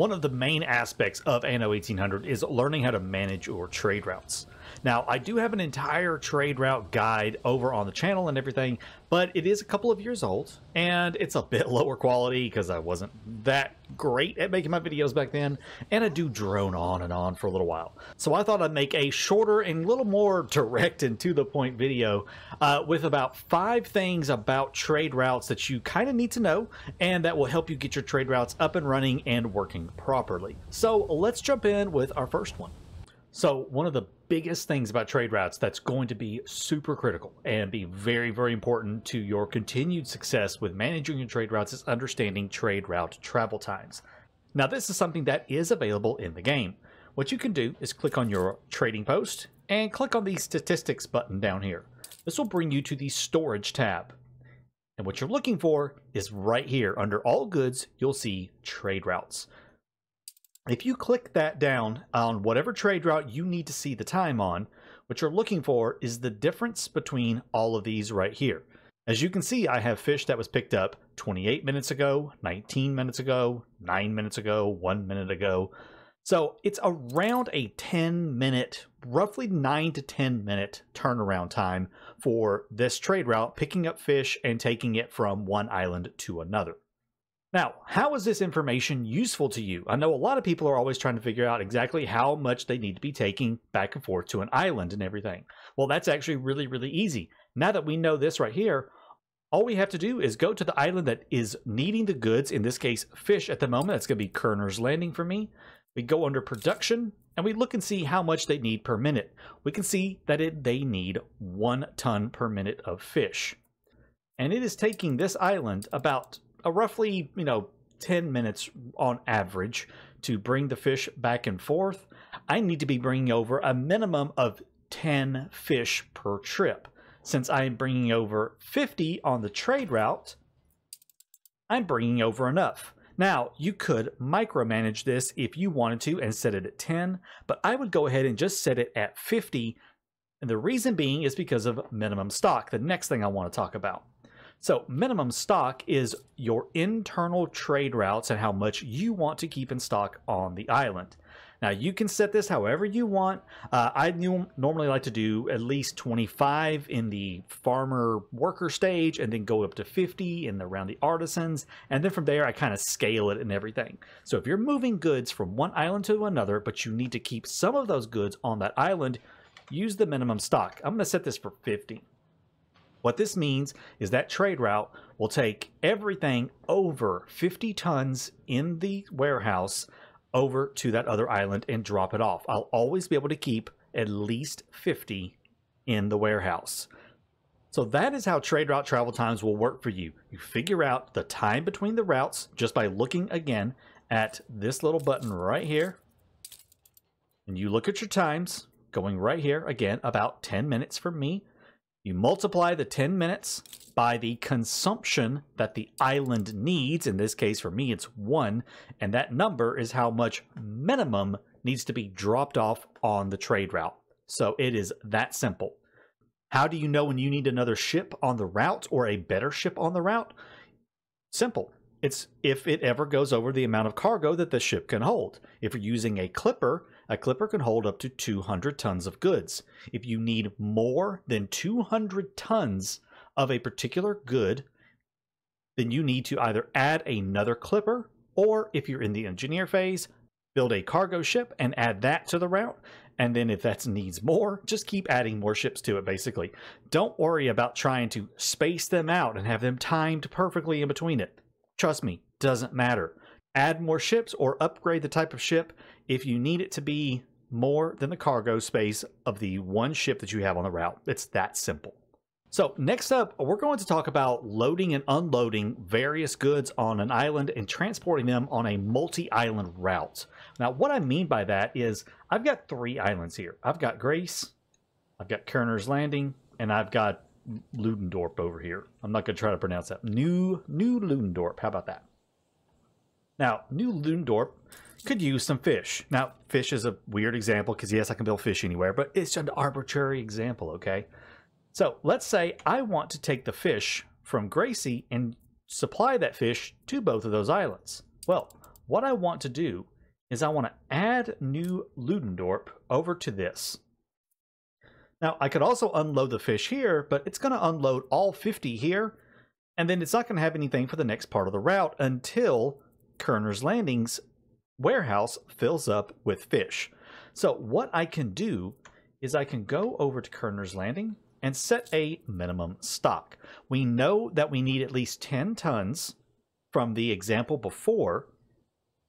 One of the main aspects of Anno 1800 is learning how to manage your trade routes. Now, I do have an entire trade route guide over on the channel and everything, but it is a couple of years old and it's a bit lower quality because I wasn't that great at making my videos back then, and I do drone on and on for a little while. So I thought I'd make a shorter and a little more direct and to the point video uh, with about five things about trade routes that you kind of need to know and that will help you get your trade routes up and running and working properly. So let's jump in with our first one. So one of the biggest things about trade routes that's going to be super critical and be very, very important to your continued success with managing your trade routes is understanding trade route travel times. Now this is something that is available in the game. What you can do is click on your trading post and click on the statistics button down here. This will bring you to the storage tab. And what you're looking for is right here under all goods, you'll see trade routes. If you click that down on whatever trade route you need to see the time on, what you're looking for is the difference between all of these right here. As you can see, I have fish that was picked up 28 minutes ago, 19 minutes ago, 9 minutes ago, 1 minute ago. So it's around a 10 minute, roughly 9 to 10 minute turnaround time for this trade route, picking up fish and taking it from one island to another. Now, how is this information useful to you? I know a lot of people are always trying to figure out exactly how much they need to be taking back and forth to an island and everything. Well, that's actually really, really easy. Now that we know this right here, all we have to do is go to the island that is needing the goods, in this case, fish at the moment. That's going to be Kerner's Landing for me. We go under production and we look and see how much they need per minute. We can see that it, they need one ton per minute of fish. And it is taking this island about a roughly, you know, 10 minutes on average to bring the fish back and forth. I need to be bringing over a minimum of 10 fish per trip. Since I am bringing over 50 on the trade route, I'm bringing over enough. Now, you could micromanage this if you wanted to and set it at 10, but I would go ahead and just set it at 50. And the reason being is because of minimum stock, the next thing I want to talk about. So minimum stock is your internal trade routes and how much you want to keep in stock on the island. Now you can set this however you want. Uh, I normally like to do at least 25 in the farmer worker stage and then go up to 50 in the around the artisans. And then from there, I kind of scale it and everything. So if you're moving goods from one island to another, but you need to keep some of those goods on that island, use the minimum stock. I'm going to set this for 50. What this means is that trade route will take everything over 50 tons in the warehouse over to that other island and drop it off. I'll always be able to keep at least 50 in the warehouse. So that is how trade route travel times will work for you. You figure out the time between the routes just by looking again at this little button right here. And you look at your times going right here again about 10 minutes for me you multiply the 10 minutes by the consumption that the island needs. In this case, for me, it's one. And that number is how much minimum needs to be dropped off on the trade route. So it is that simple. How do you know when you need another ship on the route or a better ship on the route? Simple. It's if it ever goes over the amount of cargo that the ship can hold. If you're using a clipper, a clipper can hold up to 200 tons of goods. If you need more than 200 tons of a particular good, then you need to either add another clipper, or if you're in the engineer phase, build a cargo ship and add that to the route. And then if that needs more, just keep adding more ships to it, basically. Don't worry about trying to space them out and have them timed perfectly in between it. Trust me, doesn't matter add more ships or upgrade the type of ship if you need it to be more than the cargo space of the one ship that you have on the route. It's that simple. So next up, we're going to talk about loading and unloading various goods on an island and transporting them on a multi-island route. Now, what I mean by that is I've got three islands here. I've got Grace, I've got Kerner's Landing, and I've got Ludendorp over here. I'm not going to try to pronounce that. New, New Ludendorp. How about that? Now, New Ludendorp could use some fish. Now, fish is a weird example because yes, I can build fish anywhere, but it's an arbitrary example, okay? So let's say I want to take the fish from Gracie and supply that fish to both of those islands. Well, what I want to do is I want to add new Ludendorp over to this. Now, I could also unload the fish here, but it's going to unload all 50 here, and then it's not going to have anything for the next part of the route until Kerner's Landing's warehouse fills up with fish. So what I can do is I can go over to Kerner's Landing and set a minimum stock. We know that we need at least 10 tons from the example before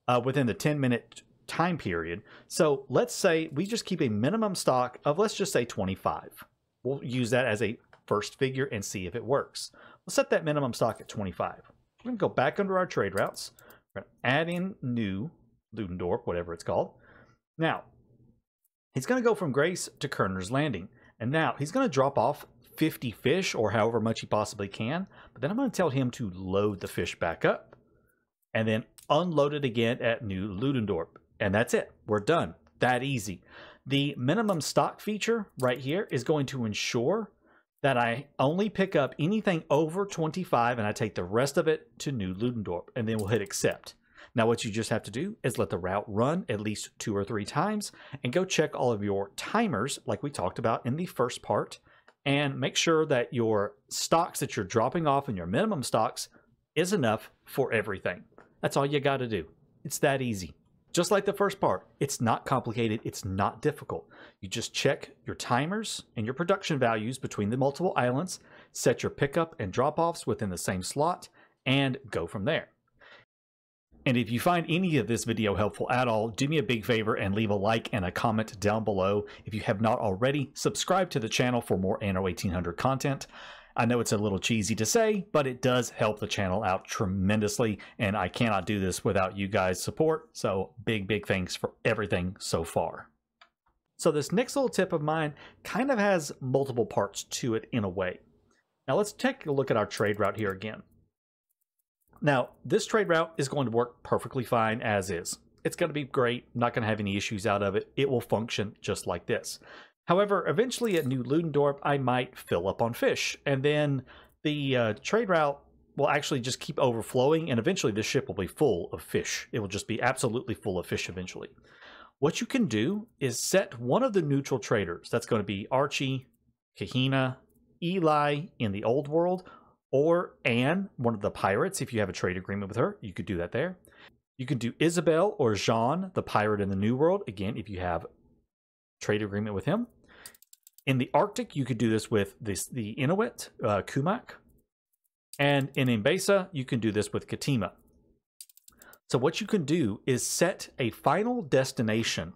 uh, within the 10 minute time period. So let's say we just keep a minimum stock of, let's just say 25. We'll use that as a first figure and see if it works. We'll set that minimum stock at 25. We're going to go back under our trade routes. We're going to add in new Ludendorp, whatever it's called. Now, he's going to go from Grace to Kerner's Landing. And now he's going to drop off 50 fish or however much he possibly can. But then I'm going to tell him to load the fish back up and then unload it again at New Ludendorp. And that's it. We're done. That easy. The minimum stock feature right here is going to ensure that I only pick up anything over 25 and I take the rest of it to New Ludendorp and then we'll hit accept. Now what you just have to do is let the route run at least two or three times and go check all of your timers like we talked about in the first part and make sure that your stocks that you're dropping off and your minimum stocks is enough for everything. That's all you got to do. It's that easy. Just like the first part, it's not complicated, it's not difficult. You just check your timers and your production values between the multiple islands, set your pickup and drop-offs within the same slot, and go from there. And if you find any of this video helpful at all, do me a big favor and leave a like and a comment down below. If you have not already, subscribe to the channel for more Anno 1800 content. I know it's a little cheesy to say, but it does help the channel out tremendously, and I cannot do this without you guys' support, so big, big thanks for everything so far. So this next little tip of mine kind of has multiple parts to it in a way. Now let's take a look at our trade route here again. Now, this trade route is going to work perfectly fine as is. It's going to be great, not going to have any issues out of it. It will function just like this. However, eventually at New Ludendorp, I might fill up on fish, and then the uh, trade route will actually just keep overflowing, and eventually the ship will be full of fish. It will just be absolutely full of fish eventually. What you can do is set one of the neutral traders. That's going to be Archie, Kahina, Eli in the old world, or Anne, one of the pirates, if you have a trade agreement with her. You could do that there. You can do Isabel or Jean, the pirate in the New World, again, if you have trade agreement with him. In the Arctic, you could do this with this the Inuit, uh, Kumak. And in Enbesa, you can do this with Ketema. So what you can do is set a final destination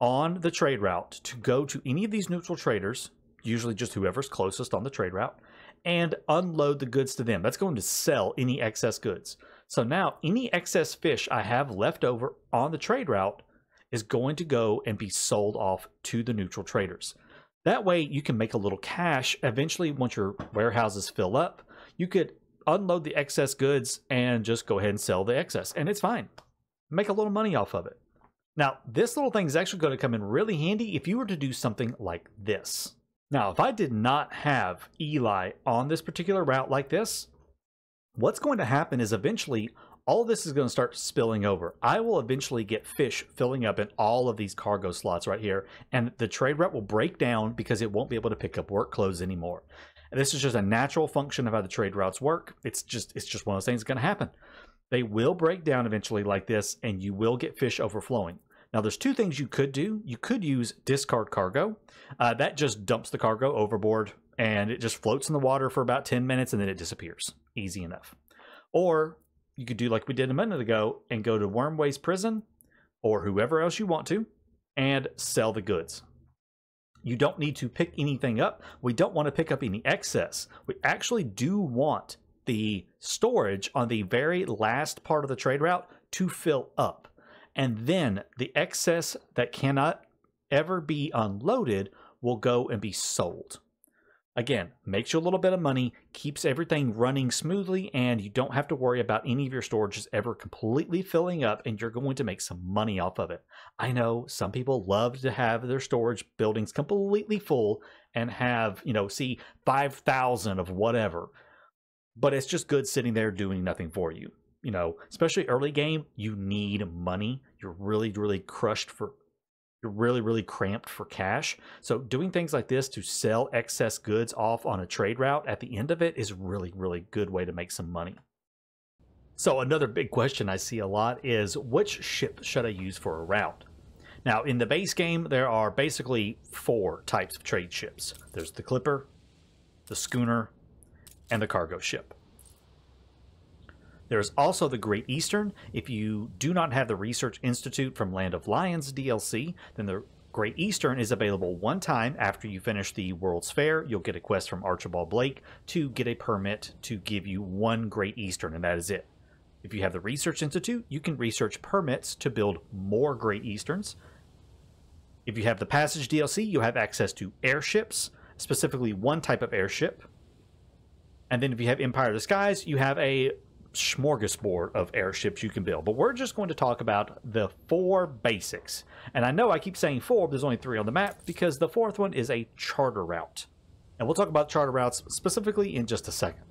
on the trade route to go to any of these neutral traders, usually just whoever's closest on the trade route, and unload the goods to them. That's going to sell any excess goods. So now any excess fish I have left over on the trade route is going to go and be sold off to the neutral traders. That way you can make a little cash. Eventually, once your warehouses fill up, you could unload the excess goods and just go ahead and sell the excess. And it's fine. Make a little money off of it. Now, this little thing is actually going to come in really handy if you were to do something like this. Now, if I did not have Eli on this particular route like this, what's going to happen is eventually all this is going to start spilling over. I will eventually get fish filling up in all of these cargo slots right here, and the trade route will break down because it won't be able to pick up work clothes anymore. And this is just a natural function of how the trade routes work. It's just it's just one of those things that's going to happen. They will break down eventually like this, and you will get fish overflowing. Now, there's two things you could do. You could use discard cargo. Uh, that just dumps the cargo overboard and it just floats in the water for about 10 minutes and then it disappears. Easy enough. Or you could do like we did a minute ago and go to Wormways Prison or whoever else you want to and sell the goods. You don't need to pick anything up. We don't want to pick up any excess. We actually do want the storage on the very last part of the trade route to fill up and then the excess that cannot ever be unloaded will go and be sold. Again, makes you a little bit of money, keeps everything running smoothly, and you don't have to worry about any of your storages ever completely filling up, and you're going to make some money off of it. I know some people love to have their storage buildings completely full and have, you know, see 5,000 of whatever, but it's just good sitting there doing nothing for you you know, especially early game, you need money. You're really, really crushed for you're really, really cramped for cash. So doing things like this to sell excess goods off on a trade route at the end of it is really, really good way to make some money. So another big question I see a lot is which ship should I use for a route? Now in the base game, there are basically four types of trade ships. There's the Clipper, the Schooner, and the cargo ship. There's also the Great Eastern. If you do not have the Research Institute from Land of Lions DLC, then the Great Eastern is available one time after you finish the World's Fair. You'll get a quest from Archibald Blake to get a permit to give you one Great Eastern, and that is it. If you have the Research Institute, you can research permits to build more Great Easterns. If you have the Passage DLC, you have access to airships, specifically one type of airship. And then if you have Empire of the Skies, you have a smorgasbord of airships you can build. But we're just going to talk about the four basics. And I know I keep saying four, but there's only three on the map because the fourth one is a charter route. And we'll talk about charter routes specifically in just a second.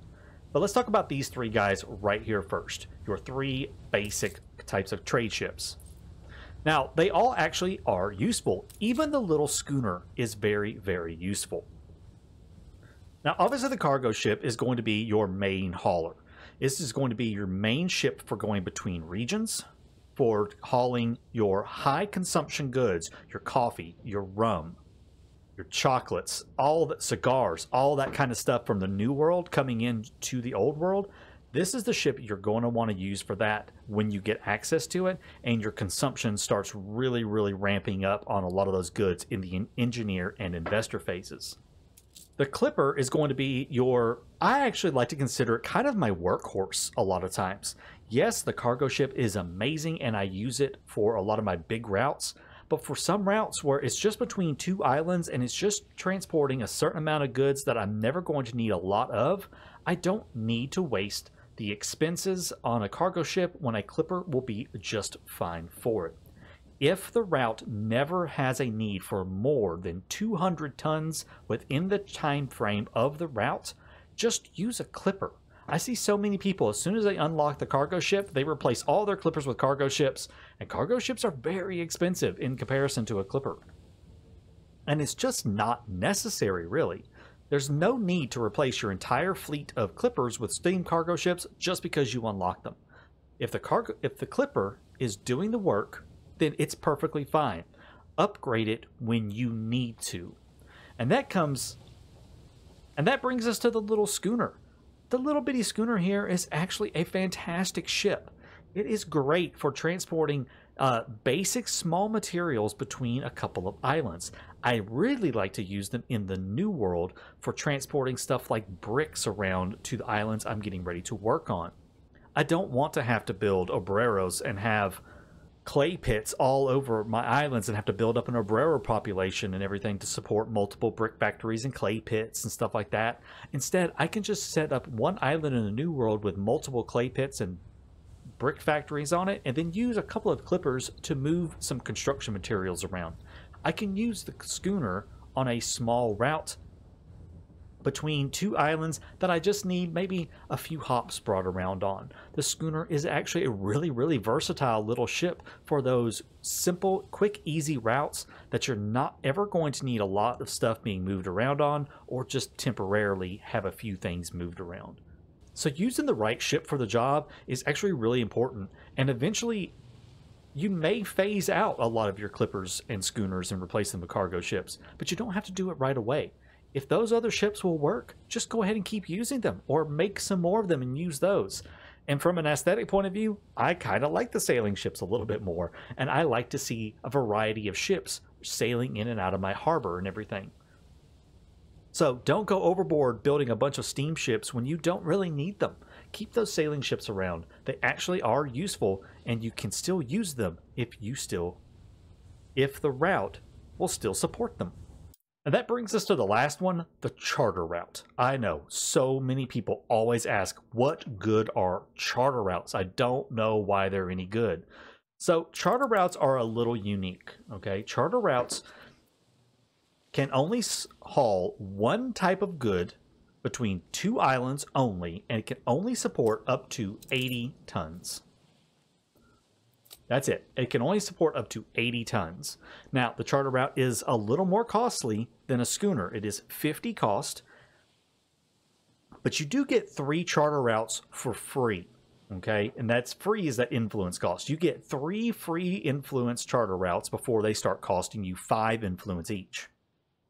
But let's talk about these three guys right here first. Your three basic types of trade ships. Now, they all actually are useful. Even the little schooner is very, very useful. Now, obviously the cargo ship is going to be your main hauler. This is going to be your main ship for going between regions, for hauling your high consumption goods, your coffee, your rum, your chocolates, all that cigars, all that kind of stuff from the new world coming into the old world. This is the ship you're going to want to use for that when you get access to it and your consumption starts really, really ramping up on a lot of those goods in the engineer and investor phases. The Clipper is going to be your, I actually like to consider it kind of my workhorse a lot of times. Yes, the cargo ship is amazing and I use it for a lot of my big routes, but for some routes where it's just between two islands and it's just transporting a certain amount of goods that I'm never going to need a lot of, I don't need to waste the expenses on a cargo ship when a clipper will be just fine for it. If the route never has a need for more than 200 tons within the time frame of the route, just use a clipper. I see so many people, as soon as they unlock the cargo ship, they replace all their clippers with cargo ships, and cargo ships are very expensive in comparison to a clipper. And it's just not necessary, really. There's no need to replace your entire fleet of clippers with steam cargo ships just because you unlock them. If the cargo if the clipper is doing the work then it's perfectly fine. Upgrade it when you need to. And that comes and that brings us to the little schooner. The little bitty schooner here is actually a fantastic ship. It is great for transporting uh, basic small materials between a couple of islands. I really like to use them in the New World for transporting stuff like bricks around to the islands I'm getting ready to work on. I don't want to have to build obreros and have clay pits all over my islands and have to build up an obrero population and everything to support multiple brick factories and clay pits and stuff like that. Instead, I can just set up one island in a new world with multiple clay pits and brick factories on it and then use a couple of clippers to move some construction materials around. I can use the schooner on a small route between two islands that I just need maybe a few hops brought around on. The schooner is actually a really, really versatile little ship for those simple, quick, easy routes that you're not ever going to need a lot of stuff being moved around on or just temporarily have a few things moved around. So using the right ship for the job is actually really important and eventually you may phase out a lot of your clippers and schooners and replace them with cargo ships, but you don't have to do it right away if those other ships will work, just go ahead and keep using them or make some more of them and use those. And from an aesthetic point of view, I kind of like the sailing ships a little bit more. And I like to see a variety of ships sailing in and out of my harbor and everything. So don't go overboard building a bunch of steamships when you don't really need them. Keep those sailing ships around. They actually are useful and you can still use them if you still, if the route will still support them. And that brings us to the last one, the charter route. I know so many people always ask, what good are charter routes? I don't know why they're any good. So, charter routes are a little unique, okay? Charter routes can only haul one type of good between two islands only, and it can only support up to 80 tons. That's it. It can only support up to 80 tons. Now, the charter route is a little more costly than a schooner. It is 50 cost, but you do get three charter routes for free. Okay, and that's free is that influence cost. You get three free influence charter routes before they start costing you five influence each.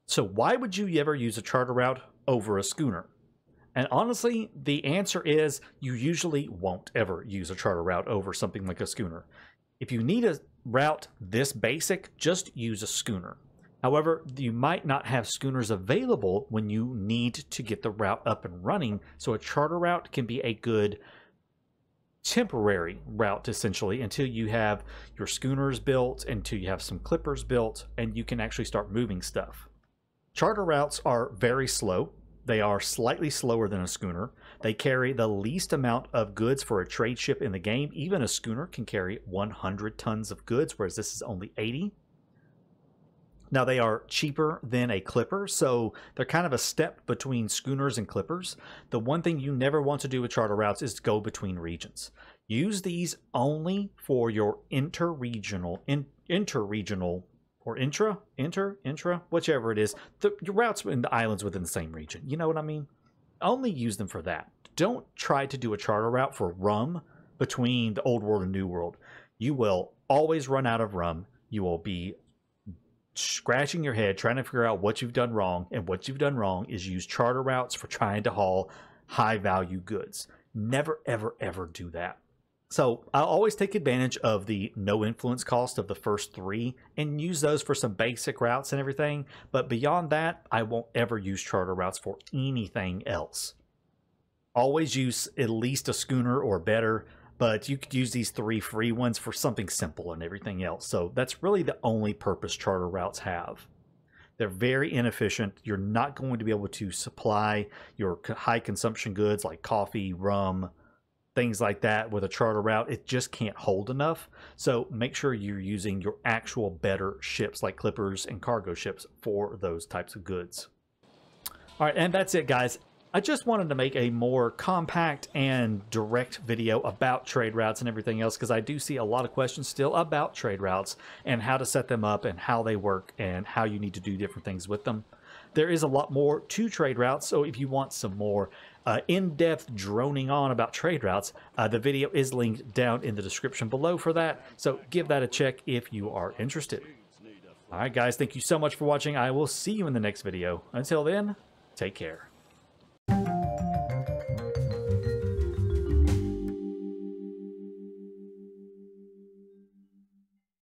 So why would you ever use a charter route over a schooner? And honestly, the answer is you usually won't ever use a charter route over something like a schooner. If you need a route this basic, just use a schooner. However, you might not have schooners available when you need to get the route up and running, so a charter route can be a good temporary route essentially until you have your schooners built, until you have some clippers built, and you can actually start moving stuff. Charter routes are very slow. They are slightly slower than a schooner. They carry the least amount of goods for a trade ship in the game. Even a schooner can carry 100 tons of goods, whereas this is only 80. Now, they are cheaper than a clipper, so they're kind of a step between schooners and clippers. The one thing you never want to do with charter routes is to go between regions. Use these only for your interregional, in, interregional or intra, inter, intra, whichever it is, the your routes in the islands within the same region. You know what I mean? Only use them for that. Don't try to do a charter route for rum between the old world and new world. You will always run out of rum. You will be scratching your head trying to figure out what you've done wrong, and what you've done wrong is use charter routes for trying to haul high value goods. Never, ever, ever do that. So I always take advantage of the no influence cost of the first three and use those for some basic routes and everything. But beyond that, I won't ever use charter routes for anything else. Always use at least a schooner or better, but you could use these three free ones for something simple and everything else. So that's really the only purpose charter routes have. They're very inefficient. You're not going to be able to supply your high consumption goods like coffee, rum, things like that with a charter route, it just can't hold enough. So make sure you're using your actual better ships like clippers and cargo ships for those types of goods. All right, and that's it, guys. I just wanted to make a more compact and direct video about trade routes and everything else because I do see a lot of questions still about trade routes and how to set them up and how they work and how you need to do different things with them. There is a lot more to trade routes, so if you want some more uh, in-depth droning on about trade routes, uh, the video is linked down in the description below for that, so give that a check if you are interested. Alright guys, thank you so much for watching. I will see you in the next video. Until then, take care.